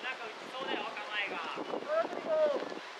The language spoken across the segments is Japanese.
中打ちそうだよ構えが。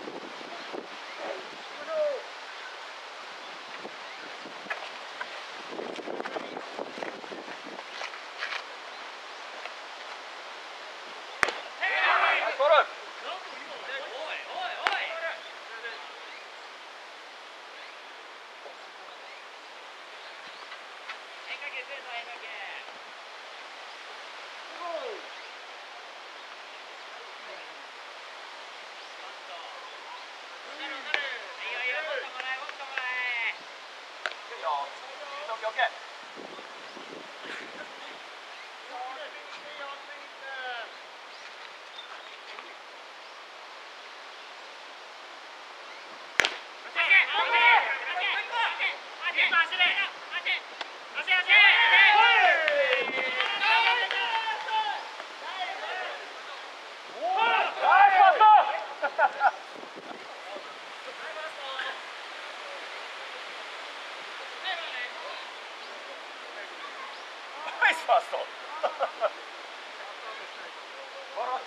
とう晴ら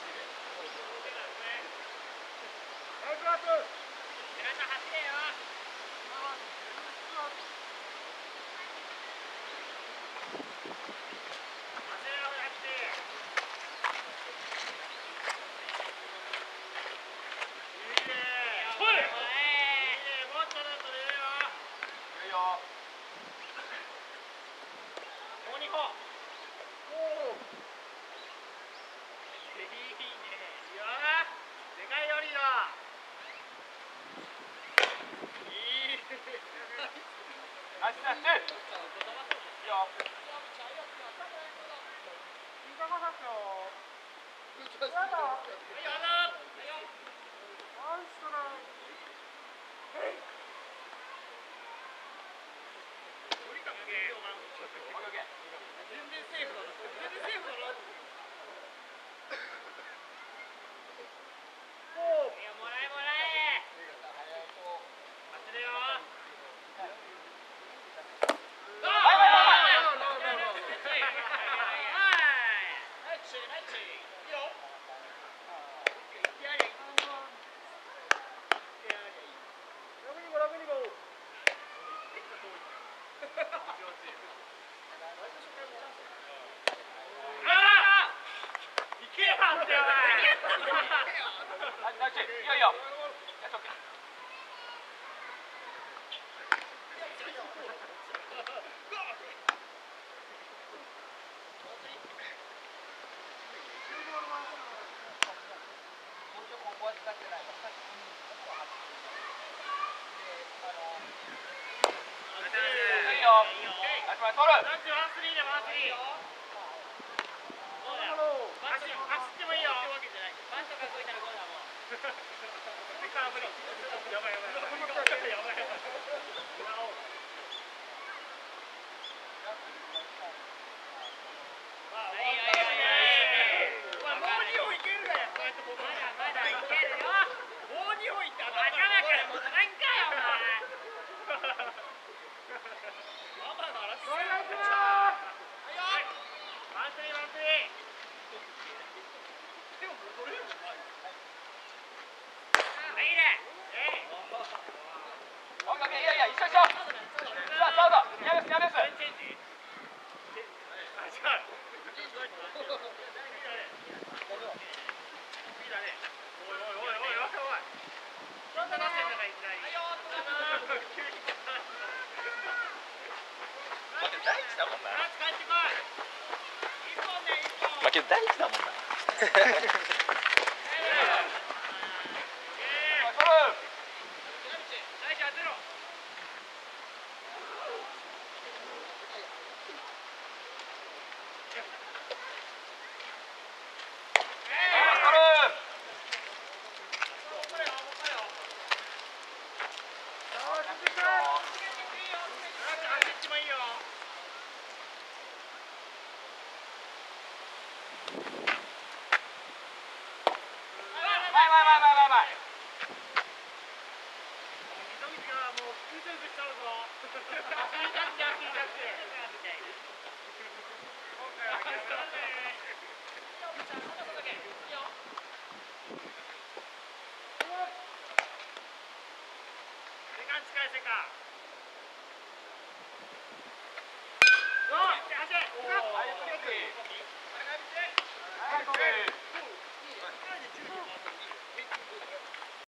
ここに行こう Yeah. 走ってもいいよ。你看不了，摇摆摇摆，摇摆摇摆，摇摆。けど大事だもんな。ちゃうぞ。走り出し、走。